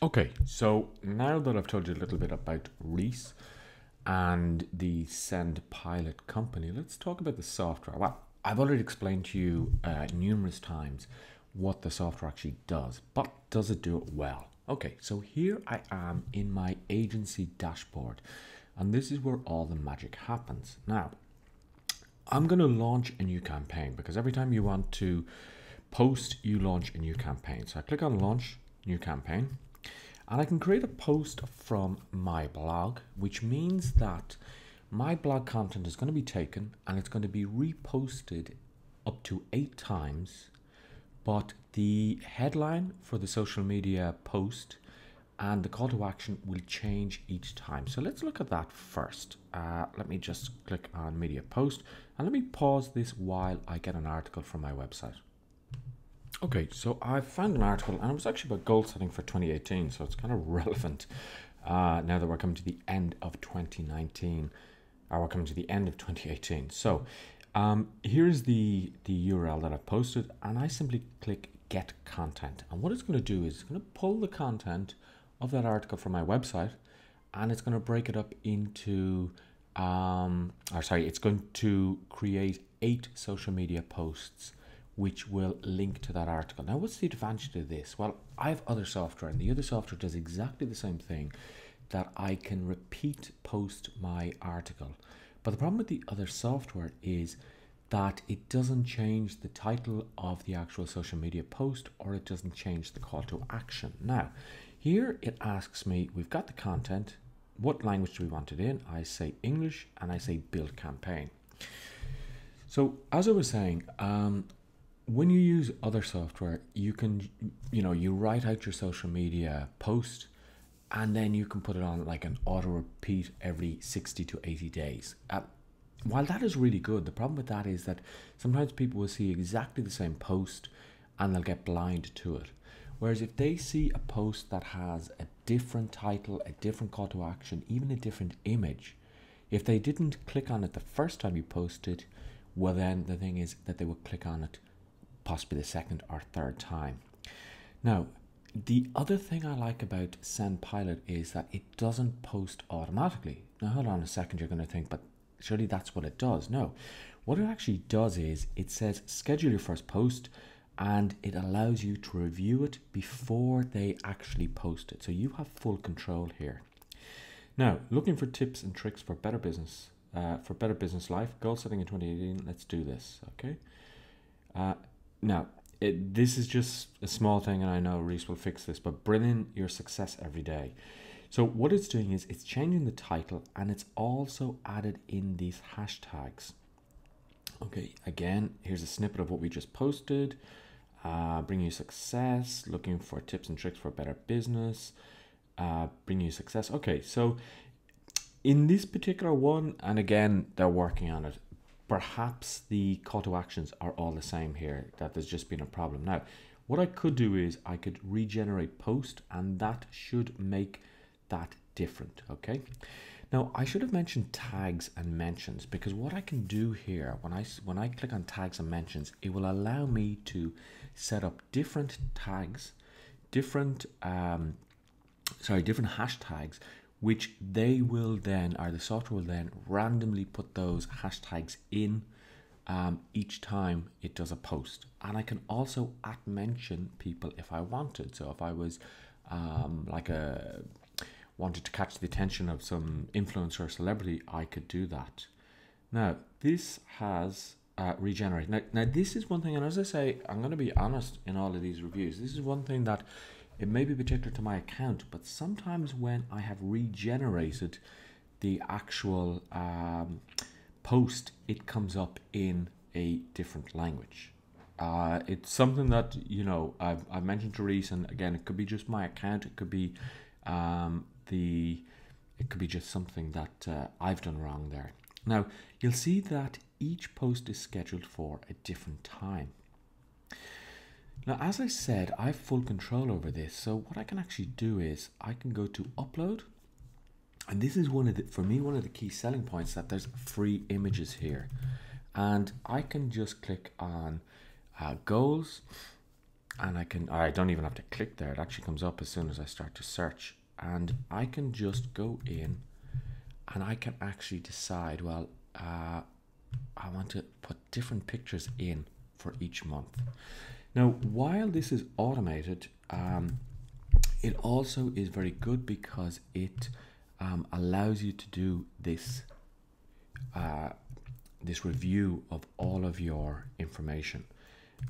Okay, so now that I've told you a little bit about Reece and the SendPilot company, let's talk about the software. Well, I've already explained to you uh, numerous times what the software actually does, but does it do it well? Okay, so here I am in my agency dashboard, and this is where all the magic happens. Now, I'm going to launch a new campaign because every time you want to post, you launch a new campaign. So I click on launch new campaign and I can create a post from my blog, which means that my blog content is going to be taken and it's going to be reposted up to eight times. But the headline for the social media post and the call to action will change each time. So let's look at that first. Uh, let me just click on media post and let me pause this while I get an article from my website. Okay, so I found an article and it was actually about goal setting for 2018, so it's kind of relevant uh, now that we're coming to the end of 2019, or we're coming to the end of 2018. So um, here's the, the URL that I've posted, and I simply click get content. And what it's going to do is it's going to pull the content of that article from my website and it's going to break it up into, um, or sorry, it's going to create eight social media posts which will link to that article. Now, what's the advantage of this? Well, I have other software, and the other software does exactly the same thing that I can repeat post my article. But the problem with the other software is that it doesn't change the title of the actual social media post or it doesn't change the call to action. Now, here it asks me, we've got the content, what language do we want it in? I say English and I say build campaign. So as I was saying, um, when you use other software, you can, you know, you write out your social media post and then you can put it on like an auto repeat every 60 to 80 days. Uh, while that is really good, the problem with that is that sometimes people will see exactly the same post and they'll get blind to it. Whereas if they see a post that has a different title, a different call to action, even a different image, if they didn't click on it the first time you posted, well, then the thing is that they will click on it possibly the second or third time. Now, the other thing I like about SendPilot is that it doesn't post automatically. Now, hold on a second, you're going to think, but surely that's what it does. No, what it actually does is it says schedule your first post and it allows you to review it before they actually post it. So you have full control here. Now, looking for tips and tricks for better business, uh, for better business life, goal setting in 2018. Let's do this, okay? Uh, now, it, this is just a small thing, and I know Reece will fix this, but bring in your success every day. So, what it's doing is it's changing the title and it's also added in these hashtags. Okay, again, here's a snippet of what we just posted. Uh, bring you success, looking for tips and tricks for better business, uh, bring you success. Okay, so in this particular one, and again, they're working on it perhaps the call to actions are all the same here, that there's just been a problem. Now, what I could do is I could regenerate post and that should make that different, okay? Now, I should have mentioned tags and mentions because what I can do here, when I, when I click on tags and mentions, it will allow me to set up different tags, different, um, sorry, different hashtags which they will then, or the software will then randomly put those hashtags in um, each time it does a post. And I can also at mention people if I wanted. So if I was um, like a wanted to catch the attention of some influencer or celebrity, I could do that. Now this has uh, regenerated. Now, now this is one thing, and as I say, I'm going to be honest in all of these reviews. This is one thing that it may be particular to my account, but sometimes when I have regenerated the actual um, post, it comes up in a different language. Uh, it's something that you know I've, I've mentioned to Reece, and again, it could be just my account. It could be um, the it could be just something that uh, I've done wrong there. Now you'll see that each post is scheduled for a different time. Now, as I said, I have full control over this. So what I can actually do is I can go to upload. And this is one of the, for me, one of the key selling points that there's free images here. And I can just click on uh, goals. and I can, I don't even have to click there. It actually comes up as soon as I start to search. And I can just go in and I can actually decide, well, uh, I want to put different pictures in for each month. Now, while this is automated, um, it also is very good because it um, allows you to do this uh, this review of all of your information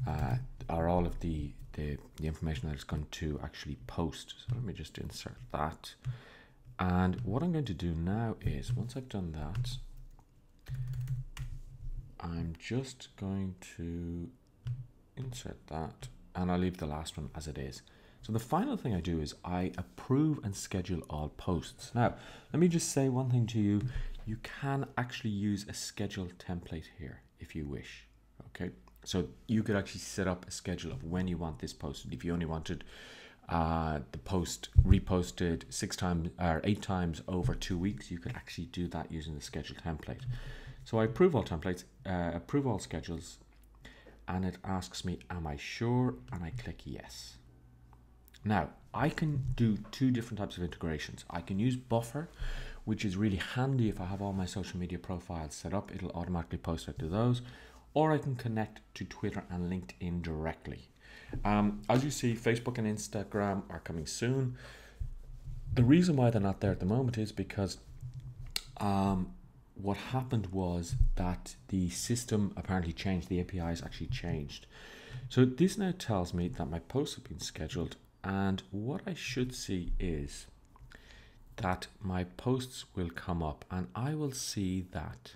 uh, or all of the, the the information that it's going to actually post. So let me just insert that. And what I'm going to do now is once I've done that, I'm just going to insert that and I'll leave the last one as it is. So the final thing I do is I approve and schedule all posts. Now, let me just say one thing to you. You can actually use a schedule template here if you wish. Okay, so you could actually set up a schedule of when you want this posted. If you only wanted uh, the post reposted six times or eight times over two weeks, you could actually do that using the schedule template. So I approve all templates, uh, approve all schedules, and it asks me, Am I sure? And I click yes. Now, I can do two different types of integrations. I can use Buffer, which is really handy if I have all my social media profiles set up, it'll automatically post out to those, or I can connect to Twitter and LinkedIn directly. Um, as you see, Facebook and Instagram are coming soon. The reason why they're not there at the moment is because um, what happened was that the system apparently changed, the APIs actually changed. So this now tells me that my posts have been scheduled and what I should see is that my posts will come up and I will see that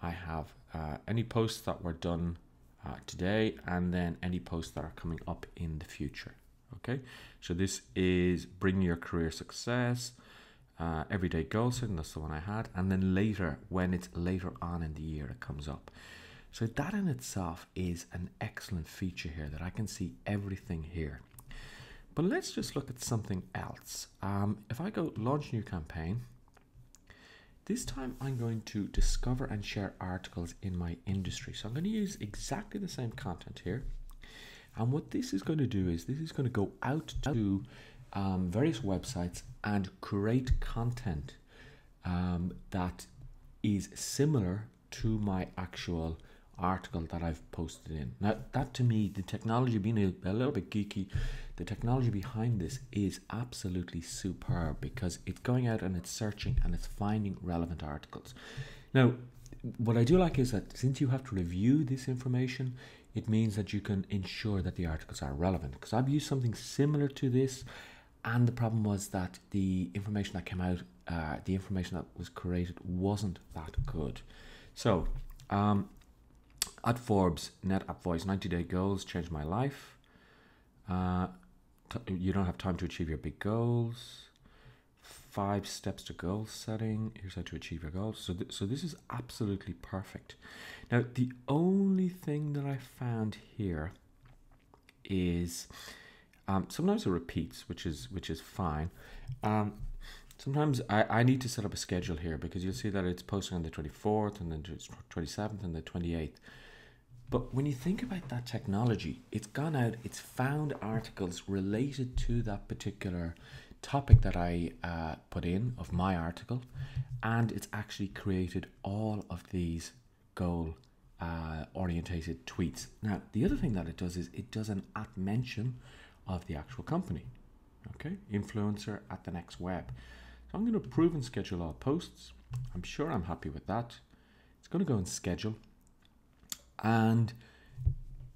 I have uh, any posts that were done uh, today and then any posts that are coming up in the future. Okay, so this is bring your career success, uh, everyday goal setting, that's the one I had, and then later, when it's later on in the year, it comes up. So that in itself is an excellent feature here that I can see everything here. But let's just look at something else. Um, if I go launch new campaign, this time I'm going to discover and share articles in my industry. So I'm going to use exactly the same content here. And what this is going to do is this is going to go out to um, various websites and create content um, that is similar to my actual article that I've posted in. Now, that to me, the technology being a, a, little bit geeky, the technology behind this is absolutely superb because it's going out and it's searching and it's finding relevant articles. Now, what I do like is that since you have to review this information, it means that you can ensure that the articles are relevant. Because I've used something similar to this, and the problem was that the information that came out, uh, the information that was created, wasn't that good. So, um, at Forbes, NetApp Voice 90 day goals changed my life. Uh, you don't have time to achieve your big goals. Five steps to goal setting. Here's how to achieve your goals. So, th- so this is absolutely perfect. Now, the only thing that I found here is um, sometimes it repeats, which is which is fine. Um, sometimes I, I need to set up a schedule here because you'll see that it's posting on the 24th and then 27th and the 28th. But when you think about that technology, it's gone out, it's found articles related to that particular topic that I uh, put in of my article, and it's actually created all of these goal uh, orientated tweets. Now, the other thing that it does is it does an at mention of the actual company. Okay, influencer at the next web. So I'm going to approve and schedule all posts. I'm sure I'm happy with that. It's going to go and schedule and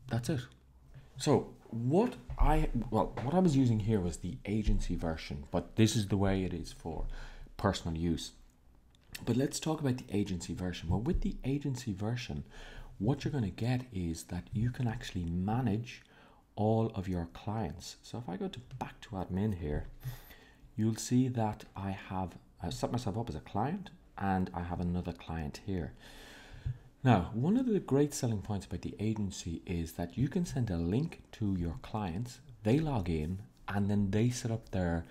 that's it. So what I well what I was using here was the agency version, but this is the way it is for personal use. But let's talk about the agency version. Well, with the agency version, what you're going to get is that you can actually manage all of your clients. So if I go to back to admin here, you'll see that I have I set myself up as a client and I have another client here. Now, one of the great selling points about the agency is that you can send a link to your clients, they log in, and then they set up their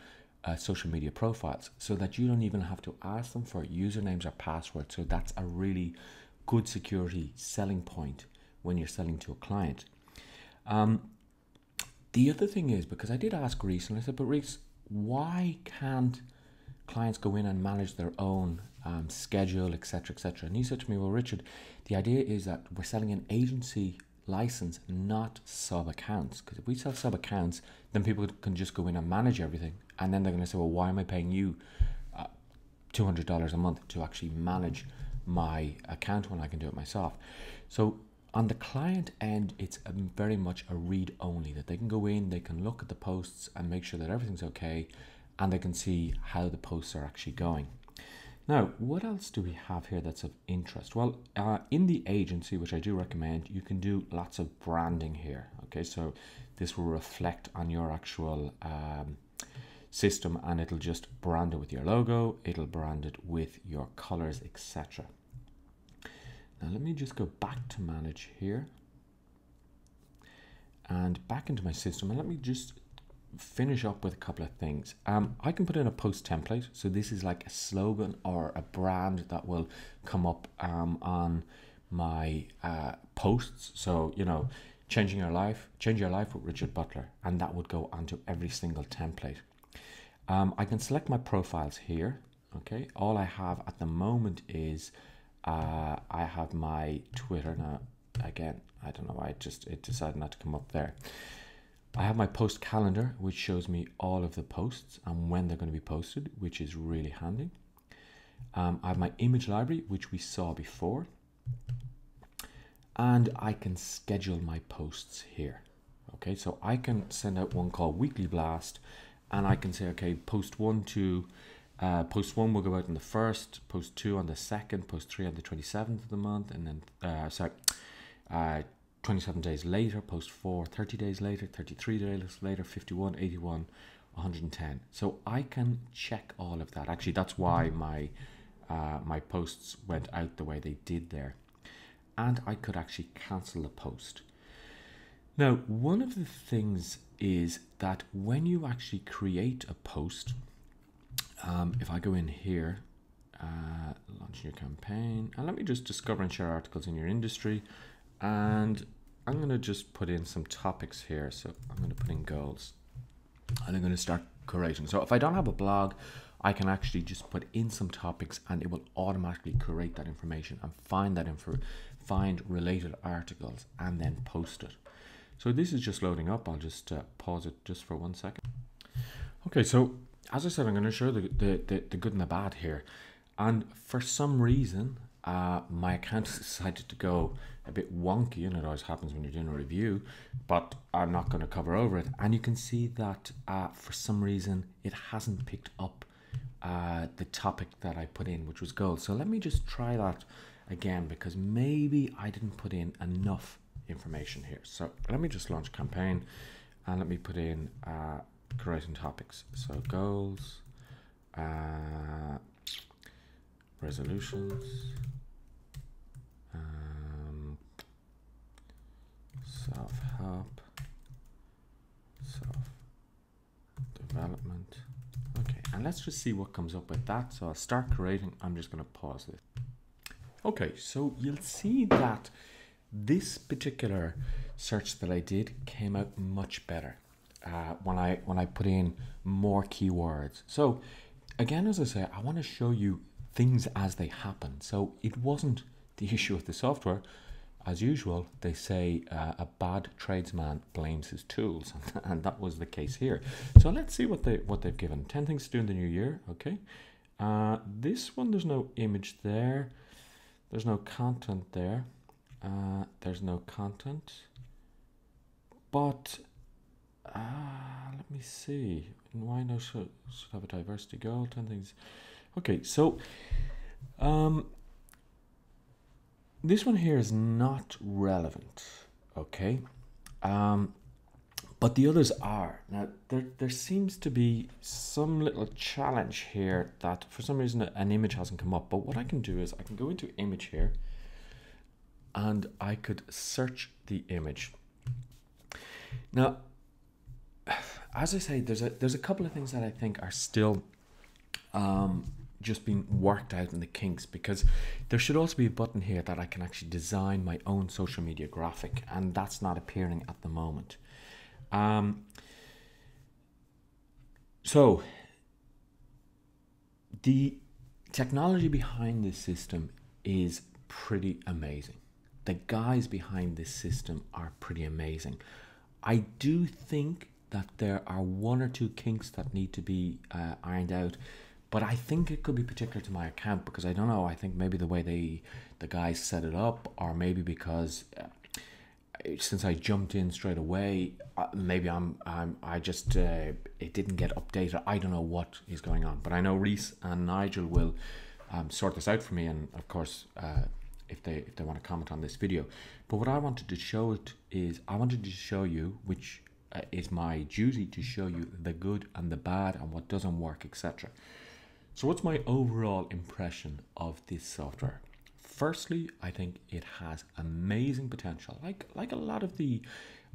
uh, social media profiles so that you don't even have to ask them for usernames or passwords. So that's a really good security selling point when you're selling to a client. Um, the other thing is because I did ask Reece, and I said, but Reece, why can't clients go in and manage their own um, schedule, etc., etc.? And he said to me, well, Richard, the idea is that we're selling an agency license, not sub accounts. Because if we sell sub accounts, then people can just go in and manage everything, and then they're going to say, well, why am I paying you uh, two hundred dollars a month to actually manage my account when I can do it myself? So on the client end, it's very much a read only that they can go in, they can look at the posts and make sure that everything's okay, and they can see how the posts are actually going. Now, what else do we have here that's of interest? Well, uh, in the agency, which I do recommend, you can do lots of branding here. Okay, so this will reflect on your actual um, system and it'll just brand it with your logo, it'll brand it with your colors, etc. Now let me just go back to manage here and back into my system and let me just finish up with a couple of things. Um, I can put in a post template. So this is like a slogan or a brand that will come up um, on my uh, posts. So, you know, changing your life, change your life with Richard Butler. And that would go onto every single template. Um, I can select my profiles here. Okay. All I have at the moment is uh, I have my Twitter now. Again, I don't know why it just it decided not to come up there. I have my post calendar, which shows me all of the posts and when they're going to be posted, which is really handy. Um, I have my image library, which we saw before. And I can schedule my posts here. Okay, so I can send out one called Weekly Blast, and I can say, okay, post one to uh, post one will go out on the first, post two on the second, post three on the 27th of the month, and then, uh, sorry, uh, 27 days later, post four, 30 days later, 33 days later, 51, 81, 110. So I can check all of that. Actually, that's why my uh, my posts went out the way they did there. And I could actually cancel the post. Now, one of the things is that when you actually create a post, um, if I go in here, uh, launch your campaign, and let me just discover and share articles in your industry, and I'm going to just put in some topics here. So I'm going to put in goals, and I'm going to start curating. So if I don't have a blog, I can actually just put in some topics, and it will automatically curate that information and find that info, find related articles, and then post it. So this is just loading up. I'll just uh, pause it just for one second. Okay, so as I said, I'm going to show the, the, the, the good and the bad here. And for some reason, uh, my account decided to go a bit wonky, and it always happens when you're doing a review, but I'm not going to cover over it. And you can see that uh, for some reason, it hasn't picked up uh, the topic that I put in, which was gold. So let me just try that again, because maybe I didn't put in enough information here. So let me just launch campaign, and let me put in uh, creating topics. So goals, uh, resolutions, um, self-help, self-development. Okay, and let's just see what comes up with that. So I'll start creating. I'm just going to pause this. Okay, so you'll see that this particular search that I did came out much better uh, when I when I put in more keywords. So again, as I say, I want to show you things as they happen. So it wasn't the issue of the software. As usual, they say uh, a bad tradesman blames his tools, and that was the case here. So let's see what they what they've given. Ten things to do in the new year. Okay, uh, this one there's no image there. There's no content there. Uh, there's no content, but Ah, let me see. Why not should, should have a diversity goal? 10 things. Okay, so um, this one here is not relevant. Okay. Um, but the others are. Now, there, there seems to be some little challenge here that for some reason an image hasn't come up. But what I can do is I can go into image here and I could search the image. Now, as I say, there's a there's a couple of things that I think are still um, just being worked out in the kinks because there should also be a button here that I can actually design my own social media graphic, and that's not appearing at the moment. Um, so, the technology behind this system is pretty amazing. The guys behind this system are pretty amazing. I do think that there are one or two kinks that need to be uh, ironed out, but I think it could be particular to my account because I don't know. I think maybe the way they the guys set it up, or maybe because uh, since I jumped in straight away, uh, maybe I'm I'm I just uh, it didn't get updated. I don't know what is going on, but I know Reece and Nigel will um, sort this out for me, and of course, uh, if they if they want to comment on this video. But what I wanted to show it is I wanted to show you, which is my duty to show you the good and the bad and what doesn't work, etc. So, what's my overall impression of this software? Firstly, I think it has amazing potential, like like a lot of the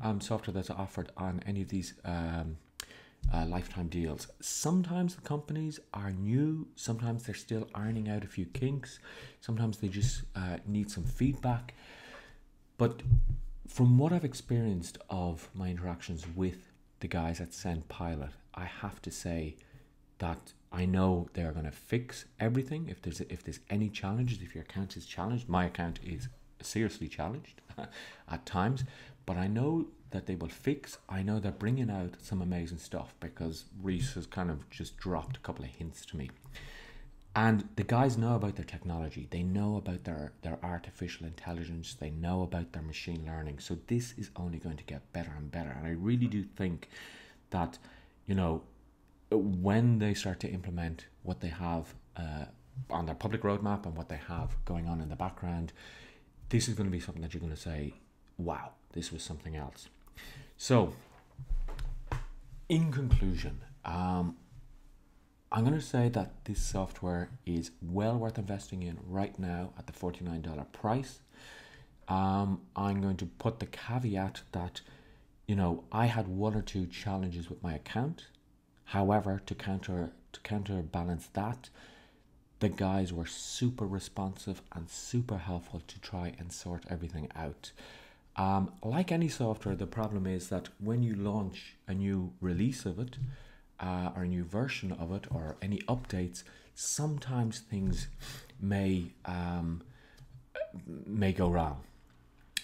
um, software that's offered on any of these um, uh, lifetime deals. Sometimes the companies are new, sometimes they're still ironing out a few kinks, sometimes they just uh, need some feedback. But from what I've experienced of my interactions with the guys at SendPilot, I have to say that I know they're going to fix everything. If there's if there's any challenges, if your account is challenged, my account is seriously challenged at times, but I know that they will fix. I know they're bringing out some amazing stuff because Reece has kind of just dropped a couple of hints to me. And the guys know about their technology. They know about their, their artificial intelligence. They know about their machine learning. So this is only going to get better and better. And I really do think that, you know, when they start to implement what they have uh, on their public roadmap and what they have going on in the background, this is going to be something that you're going to say, wow, this was something else. So, in conclusion, um, I'm going to say that this software is well worth investing in right now at the $49 price. Um, I'm going to put the caveat that, you know, I had one or two challenges with my account However, to counter to counterbalance that, the guys were super responsive and super helpful to try and sort everything out. Um, like any software, the problem is that when you launch a new release of it, uh, or a new version of it, or any updates, sometimes things may um, may go wrong,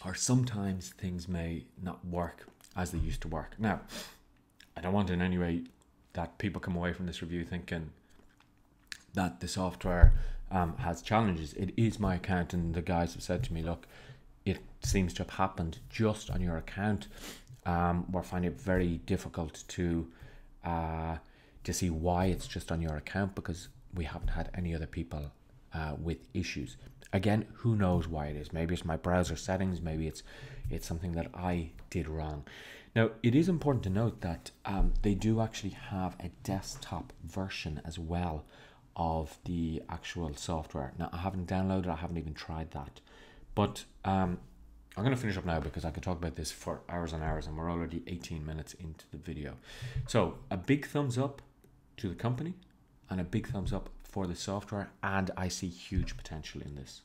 or sometimes things may not work as they used to work. Now, I don't want in any way that people come away from this review thinking that the software um, has challenges. It is my account, and the guys have said to me, look, it seems to have happened just on your account. Um, we're finding it very difficult to uh, to see why it's just on your account because we haven't had any other people uh, with issues. Again, who knows why it is? Maybe it's my browser settings. Maybe it's it's something that I did wrong. Now, it is important to note that um, they do actually have a desktop version as well of the actual software. Now, I haven't downloaded, I haven't even tried that. But um, I'm going to finish up now because I could talk about this for hours and hours, and we're already 18 minutes into the video. So, a big thumbs up to the company and a big thumbs up for the software, and I see huge potential in this.